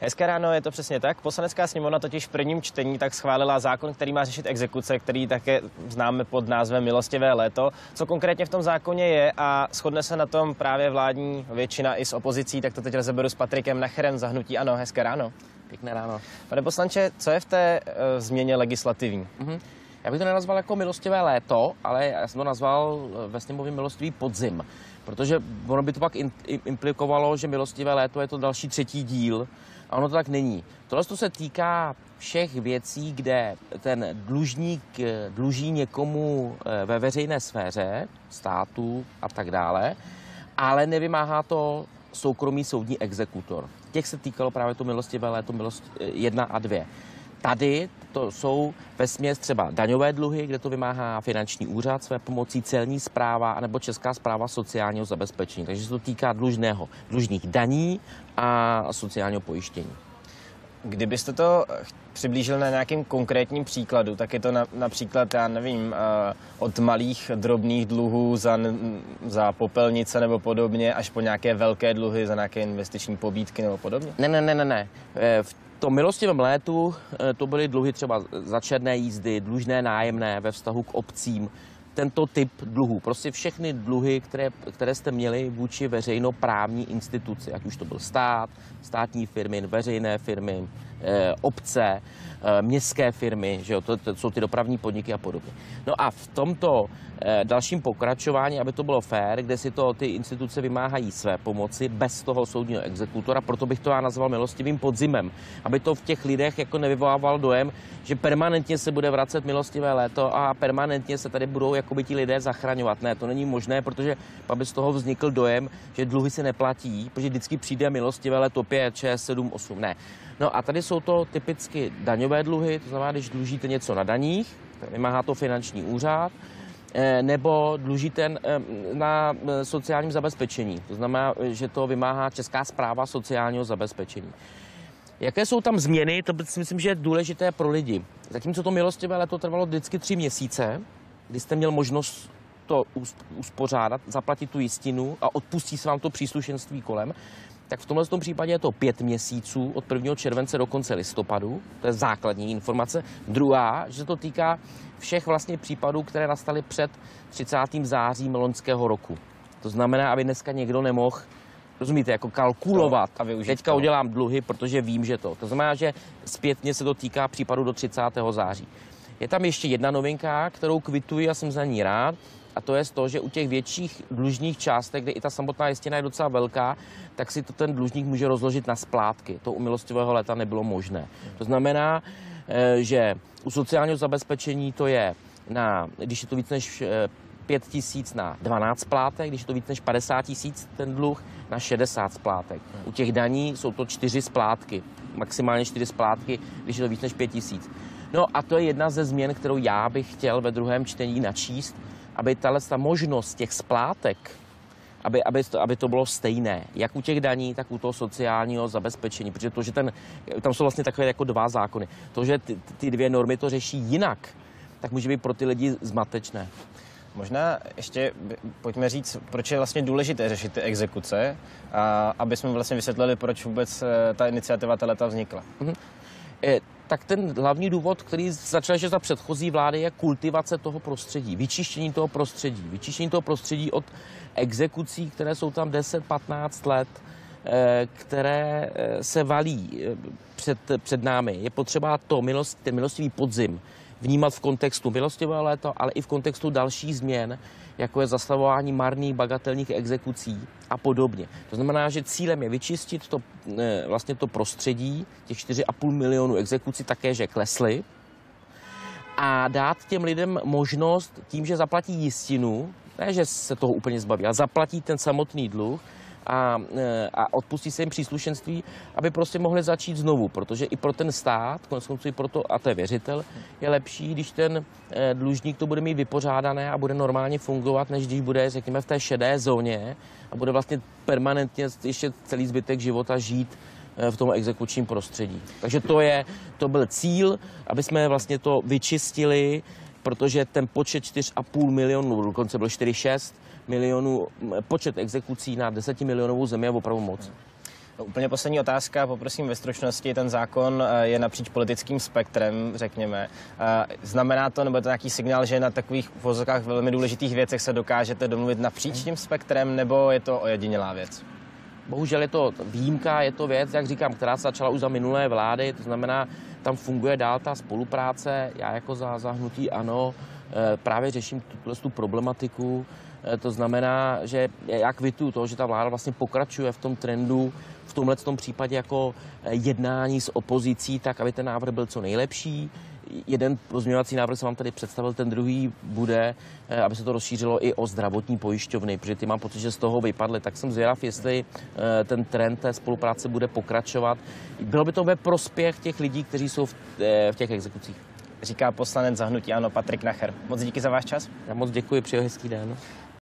Hezké ráno, je to přesně tak. Poslanecká sněmovna totiž v prvním čtení tak schválila zákon, který má řešit exekuce, který také známe pod názvem Milostivé léto. Co konkrétně v tom zákoně je a shodne se na tom právě vládní většina i s opozicí, tak to teď rozeberu s Patrikem Nacherem za hnutí Ano. Hezké ráno. Pěkné ráno. Pane poslanče, co je v té uh, změně legislativní? Mm-hmm. Já bych to nenazval jako milostivé léto, ale já jsem to nazval eh, ve sněmově milostivý podzim, protože ono by to pak implikovalo, že milostivé léto je to další třetí díl a ono to tak není. Tohle se týká všech věcí, kde ten dlužník eh, dluží někomu eh, ve veřejné sféře, státu a tak dále, ale nevymáhá to soukromý soudní exekutor. Těch se týkalo právě to milostivé léto, milost 1 a 2. Tady to jsou ve směs třeba daňové dluhy, kde to vymáhá finanční úřad své pomocí, celní zpráva nebo Česká zpráva sociálního zabezpečení. Takže se to týká dlužného, dlužných daní a sociálního pojištění. Kdybyste to přiblížil na nějakým konkrétním příkladu, tak je to na, například, já nevím, eh, od malých drobných dluhů za, za popelnice nebo podobně, až po nějaké velké dluhy za nějaké investiční pobídky nebo podobně? Ne, ne, ne, ne, ne. Eh, v tom milostivém létu eh, to byly dluhy třeba za černé jízdy, dlužné nájemné ve vztahu k obcím, tento typ dluhů. Prostě všechny dluhy, které, které jste měli vůči veřejnoprávní instituci, ať už to byl stát, státní firmy, veřejné firmy, obce, eh, městské firmy, že jo, to, to jsou ty dopravní podniky a podobně. No a v tomto eh, dalším pokračování, aby to bylo fér, kde si to ty instituce vymáhají své pomoci bez toho soudního exekutora, proto bych to já nazval milostivým podzimem, aby to v těch lidech jako nevyvolával dojem, že permanentně se bude vracet milostivé léto a permanentně se tady budou jakoby ti lidé zachraňovat. Ne, to není možné, protože aby z toho vznikl dojem, že dluhy se neplatí, protože vždycky přijde milostivé léto 5, 6, 7, 8. Ne. No a tady jsou to typicky daňové dluhy, to znamená, když dlužíte něco na daních, vymáhá to finanční úřad, eh, nebo dlužíte eh, na eh, sociálním zabezpečení. To znamená, že to vymáhá Česká zpráva sociálního zabezpečení. Jaké jsou tam změny, to si myslím, že je důležité pro lidi. Zatímco to milostivé leto trvalo vždycky tři měsíce, kdy jste měl možnost to uspořádat, zaplatit tu jistinu a odpustí se vám to příslušenství kolem, tak v tomhle tom případě je to pět měsíců od 1. července do konce listopadu. To je základní informace. Druhá, že to týká všech vlastně případů, které nastaly před 30. zářím loňského roku. To znamená, aby dneska někdo nemohl rozumíte, jako kalkulovat. To a Teďka to. udělám dluhy, protože vím, že to. To znamená, že zpětně se to týká případu do 30. září. Je tam ještě jedna novinka, kterou kvituji a jsem za ní rád. A to je to, že u těch větších dlužních částek, kde i ta samotná jistina je docela velká, tak si to ten dlužník může rozložit na splátky. To u milostivého leta nebylo možné. To znamená, eh, že u sociálního zabezpečení to je na, když je to víc než 5 eh, tisíc na 12 splátek, když je to víc než 50 tisíc ten dluh, na 60 splátek. U těch daní jsou to 4 splátky, maximálně 4 splátky, když je to víc než 5 tisíc. No a to je jedna ze změn, kterou já bych chtěl ve druhém čtení načíst, aby tahle ta možnost těch splátek, aby, aby, to, aby to bylo stejné, jak u těch daní, tak u toho sociálního zabezpečení, protože to, že ten, tam jsou vlastně takové jako dva zákony. To, že ty, ty dvě normy to řeší jinak, tak může být pro ty lidi zmatečné. Možná ještě pojďme říct, proč je vlastně důležité řešit ty exekuce, a aby jsme vlastně vysvětlili, proč vůbec eh, ta iniciativa ta vznikla. Mm-hmm. Tak ten hlavní důvod, který začal ještě za předchozí vlády, je kultivace toho prostředí, vyčištění toho prostředí, vyčištění toho prostředí od exekucí, které jsou tam 10-15 let, eh, které eh, se valí před, před námi. Je potřeba to, milost, ten milostivý podzim, vnímat v kontextu milostivého léta, ale i v kontextu dalších změn, jako je zastavování marných bagatelních exekucí a podobně. To znamená, že cílem je vyčistit to, eh, vlastně to prostředí, těch 4,5 milionů exekucí také, že klesly, a dát těm lidem možnost tím, že zaplatí jistinu, ne, že se toho úplně zbaví, ale zaplatí ten samotný dluh, a, e, a odpustí se jim příslušenství, aby prostě mohli začít znovu, protože i pro ten stát, konec i pro to, a to je věřitel, je lepší, když ten e, dlužník to bude mít vypořádané a bude normálně fungovat, než když bude, řekněme, v té šedé zóně a bude vlastně permanentně ještě celý zbytek života žít e, v tom exekučním prostředí. Takže to, je, to byl cíl, aby jsme vlastně to vyčistili, protože ten počet 4,5 milionů, dokonce byl 4,6 milionů, počet exekucí na 10 milionovou zemi je opravdu moc. No, úplně poslední otázka, poprosím ve stručnosti. Ten zákon eh, je napříč politickým spektrem, řekněme. Eh, Znamená to, nebo je to nějaký signál, že na takových vozokách velmi důležitých věcech se dokážete domluvit napříč tím spektrem, nebo je to ojedinělá věc? Bohužel je to výjimka, je to věc, jak říkám, která se začala už za minulé vlády, to znamená, tam funguje dál ta spolupráce. Já jako za, za hnutí ano, eh, právě řeším tuto tu problematiku. Eh, To znamená, že já kvituju to, že ta vláda vlastně pokračuje v tom trendu, v tomhle tom případě jako eh, jednání s opozicí, tak aby ten návrh byl co nejlepší. Jeden pozměňovací návrh jsem vám tady představil, ten druhý bude, eh, aby se to rozšířilo i o zdravotní pojišťovny, protože ty mám pocit, že z toho vypadly. Tak jsem zvědav, jestli eh, ten trend té spolupráce bude pokračovat. Bylo by to ve prospěch těch lidí, kteří jsou v, eh, v těch exekucích. Říká poslanec za hnutí Ano Patrik Nacher. Moc díky za váš čas. Já moc děkuji, přeji hezký den.